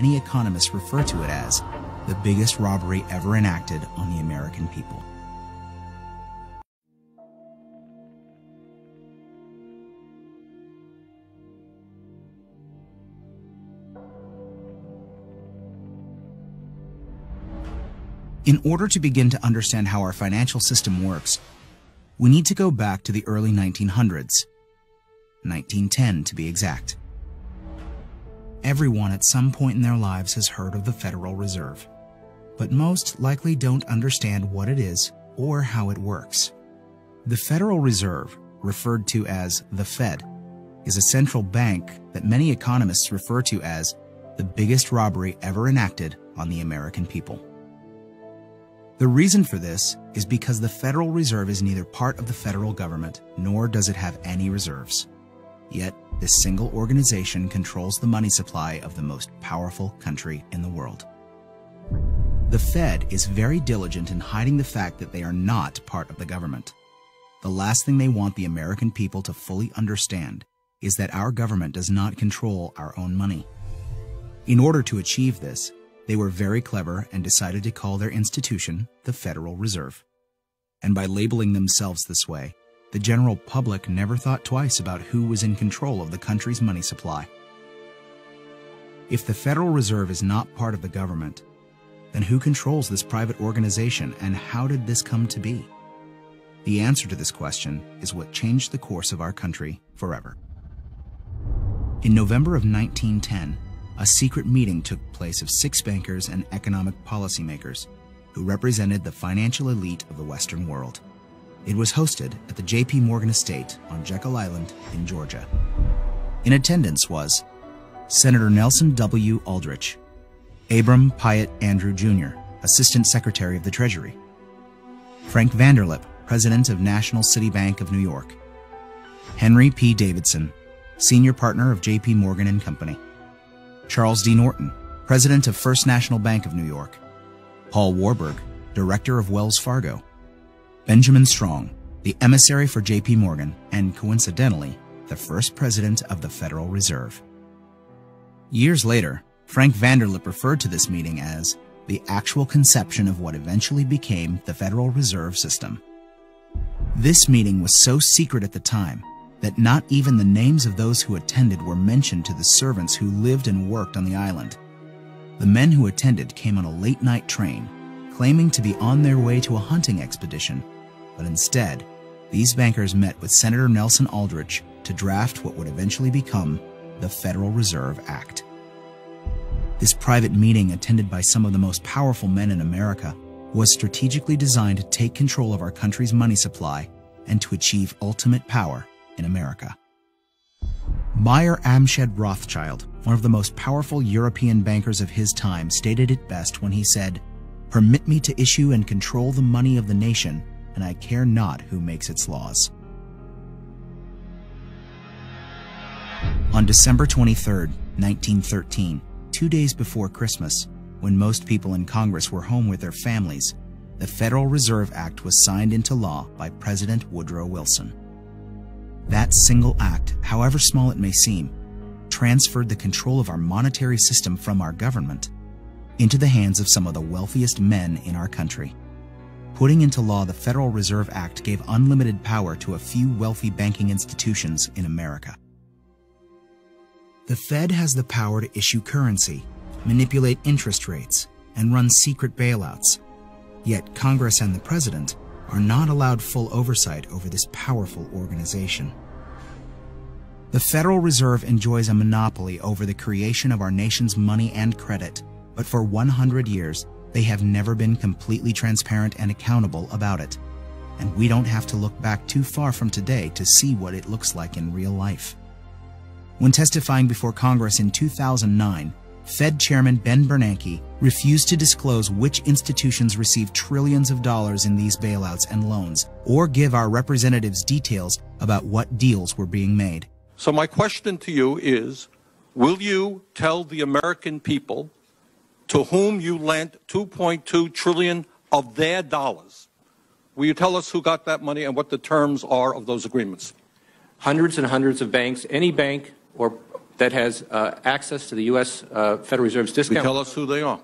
many economists refer to it as the biggest robbery ever enacted on the American people. In order to begin to understand how our financial system works, we need to go back to the early 1900s, 1910 to be exact. Everyone at some point in their lives has heard of the Federal Reserve, but most likely don't understand what it is or how it works. The Federal Reserve, referred to as the Fed, is a central bank that many economists refer to as the biggest robbery ever enacted on the American people. The reason for this is because the Federal Reserve is neither part of the federal government nor does it have any reserves. Yet, this single organization controls the money supply of the most powerful country in the world. The Fed is very diligent in hiding the fact that they are not part of the government. The last thing they want the American people to fully understand is that our government does not control our own money. In order to achieve this, they were very clever and decided to call their institution the Federal Reserve. And by labeling themselves this way, the general public never thought twice about who was in control of the country's money supply. If the Federal Reserve is not part of the government, then who controls this private organization and how did this come to be? The answer to this question is what changed the course of our country forever. In November of 1910, a secret meeting took place of six bankers and economic policymakers who represented the financial elite of the Western world. It was hosted at the J.P. Morgan estate on Jekyll Island in Georgia. In attendance was Senator Nelson W. Aldrich, Abram Piatt Andrew Jr., Assistant Secretary of the Treasury, Frank Vanderlip, President of National City Bank of New York, Henry P. Davidson, Senior Partner of J.P. Morgan and Company, Charles D. Norton, President of First National Bank of New York, Paul Warburg, Director of Wells Fargo, Benjamin Strong, the emissary for JP Morgan, and coincidentally, the first president of the Federal Reserve. Years later, Frank Vanderlip referred to this meeting as the actual conception of what eventually became the Federal Reserve System. This meeting was so secret at the time that not even the names of those who attended were mentioned to the servants who lived and worked on the island. The men who attended came on a late night train, claiming to be on their way to a hunting expedition but instead, these bankers met with Senator Nelson Aldrich to draft what would eventually become the Federal Reserve Act. This private meeting, attended by some of the most powerful men in America, was strategically designed to take control of our country's money supply and to achieve ultimate power in America. Mayer Amschel Rothschild, one of the most powerful European bankers of his time, stated it best when he said, Permit me to issue and control the money of the nation and I care not who makes its laws. On December 23, 1913, two days before Christmas, when most people in Congress were home with their families, the Federal Reserve Act was signed into law by President Woodrow Wilson. That single act, however small it may seem, transferred the control of our monetary system from our government into the hands of some of the wealthiest men in our country. Putting into law the Federal Reserve Act gave unlimited power to a few wealthy banking institutions in America. The Fed has the power to issue currency, manipulate interest rates, and run secret bailouts. Yet Congress and the President are not allowed full oversight over this powerful organization. The Federal Reserve enjoys a monopoly over the creation of our nation's money and credit, but for 100 years, they have never been completely transparent and accountable about it. And we don't have to look back too far from today to see what it looks like in real life. When testifying before Congress in 2009, Fed Chairman Ben Bernanke refused to disclose which institutions received trillions of dollars in these bailouts and loans, or give our representatives details about what deals were being made. So my question to you is, will you tell the American people to whom you lent 2.2 trillion of their dollars. Will you tell us who got that money and what the terms are of those agreements? Hundreds and hundreds of banks, any bank or that has uh, access to the U.S. Uh, Federal Reserve's discount. Will You discount. tell us who they are.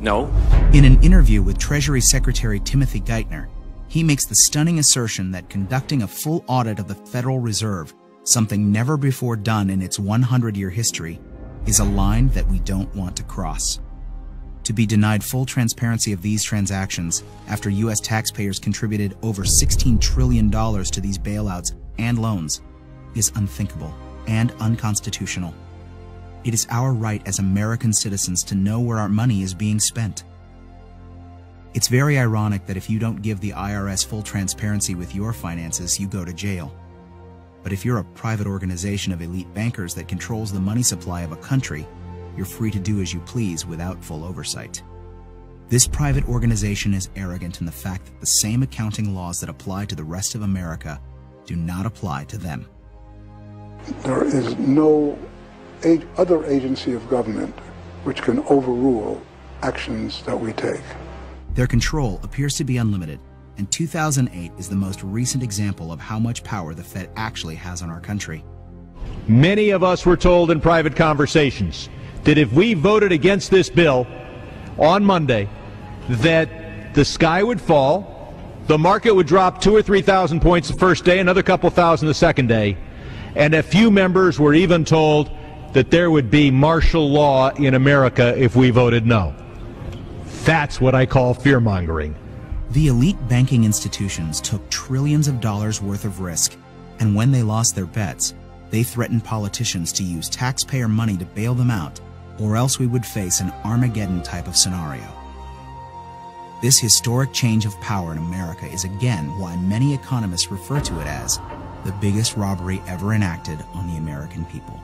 no. In an interview with Treasury Secretary Timothy Geithner, he makes the stunning assertion that conducting a full audit of the Federal Reserve, something never before done in its 100 year history, is a line that we don't want to cross. To be denied full transparency of these transactions after U.S. taxpayers contributed over $16 trillion to these bailouts and loans is unthinkable and unconstitutional. It is our right as American citizens to know where our money is being spent. It's very ironic that if you don't give the IRS full transparency with your finances, you go to jail. But if you're a private organization of elite bankers that controls the money supply of a country, you're free to do as you please without full oversight. This private organization is arrogant in the fact that the same accounting laws that apply to the rest of America do not apply to them. There is no other agency of government which can overrule actions that we take. Their control appears to be unlimited, and 2008 is the most recent example of how much power the Fed actually has on our country. Many of us were told in private conversations that if we voted against this bill on Monday, that the sky would fall, the market would drop two or three thousand points the first day, another couple thousand the second day, and a few members were even told that there would be martial law in America if we voted no. That's what I call fear mongering. The elite banking institutions took trillions of dollars worth of risk, and when they lost their bets, they threatened politicians to use taxpayer money to bail them out, or else we would face an Armageddon type of scenario. This historic change of power in America is again why many economists refer to it as the biggest robbery ever enacted on the American people.